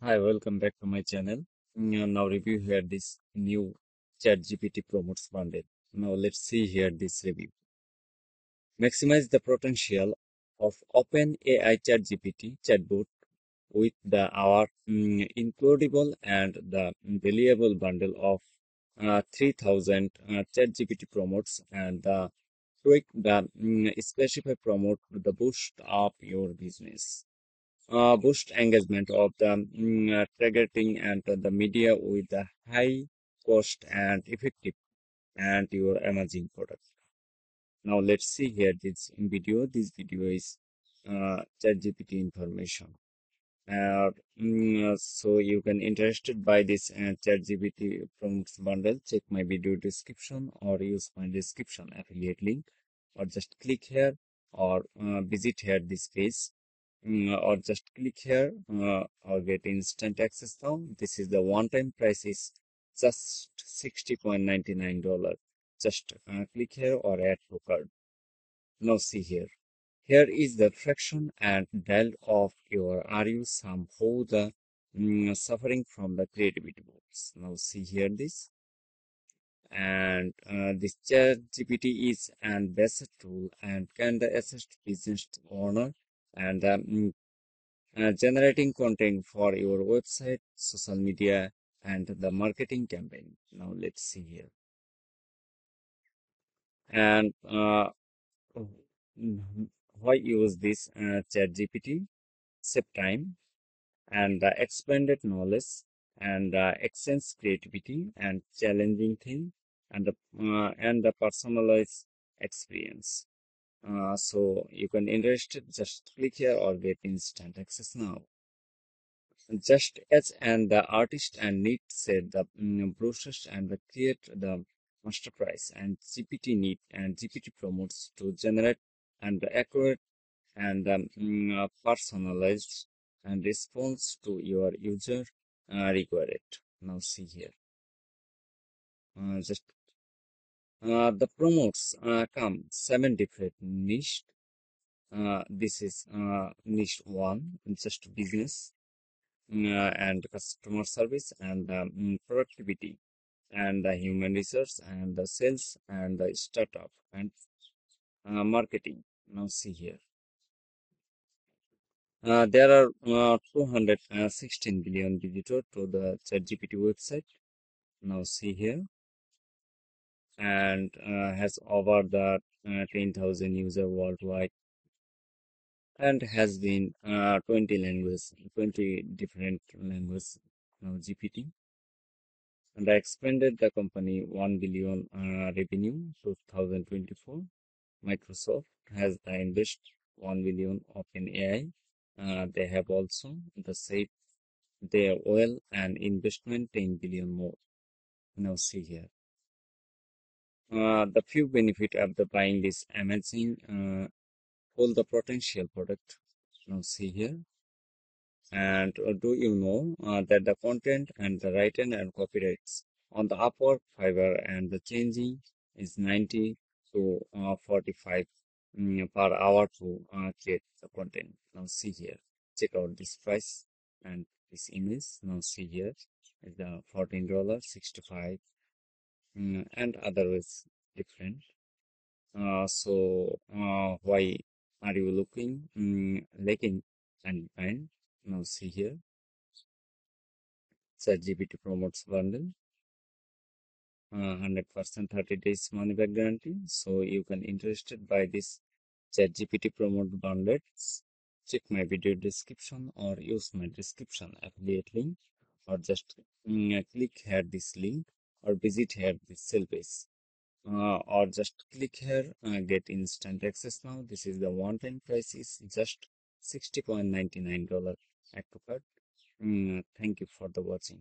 Hi, welcome back to my channel. Mm, Now review here this new ChatGPT promotes bundle. Now let's see here this review. Maximize the potential of OpenAI ChatGPT chatbot with the our mm, incredible and the valuable bundle of uh, 3000 uh, ChatGPT promotes and the quick the mm, specify promote the boost of your business uh, boost engagement of the mm, uh, targeting and the media with the high cost and effective and your amazing product. Now let's see here this video. This video is uh, ChatGPT information. Uh, mm, uh, so you can interested by this uh, ChatGPT promotes bundle. Check my video description or use my description affiliate link or just click here or uh, visit here this page or just click here uh, or get instant access now. This is the one-time price is just $60.99. Just uh, click here or add to card. Now see here. Here is the fraction and dial of your are you somehow the mm, suffering from the creativity box. Now see here this. And uh, this chat GPT is an best tool and can the assist business owner and um, uh, generating content for your website, social media, and the marketing campaign. Now let's see here. And uh, why use this uh, chat GPT? Save time and uh, expanded knowledge and uh, exchange creativity and challenging thing and the, uh, and the personalized experience. Uh, so you can interested just click here or get instant access now. Just as and the artist and need said the um, process and the create the master price and gpt need and gpt promotes to generate and accurate and um, mm, personalized and response to your user uh, required now see here. Uh, just uh, the promotes uh, come seven different niche. Uh, this is uh, niche one, just business uh, and customer service and um, productivity and the human resource and the sales and the startup and uh, marketing. Now see here. Uh, there are uh, 216 billion visitors to the ChatGPT website. Now see here and uh, has over the uh, 10,000 user worldwide and has been uh, 20 languages 20 different languages now gpt and I expanded the company 1 billion uh, revenue 2024 microsoft has the invest 1 billion of an ai uh, they have also the same their oil and investment 10 billion more. Now see here uh, the few benefit of the buying this amazing uh, all the potential product now see here. And uh, do you know uh, that the content and the written and copyrights on the Upwork Fiverr and the changing is 90 to uh, 45 mm, per hour to create the content. Now see here. Check out this price and this image. Now see here. Is the 14 dollar 65 Mm, and otherwise different. Uh, so uh, why are you looking mm, lacking and behind? Now see here. ChatGPT promotes bundle. 100% uh, 30 days money back guarantee. So you can interested by this ChatGPT promote bundles. Check my video description or use my description affiliate link or just mm, click here this link or visit here this service uh, or just click here uh, get instant access now this is the one time price is just 60.99 dollar add card mm, thank you for the watching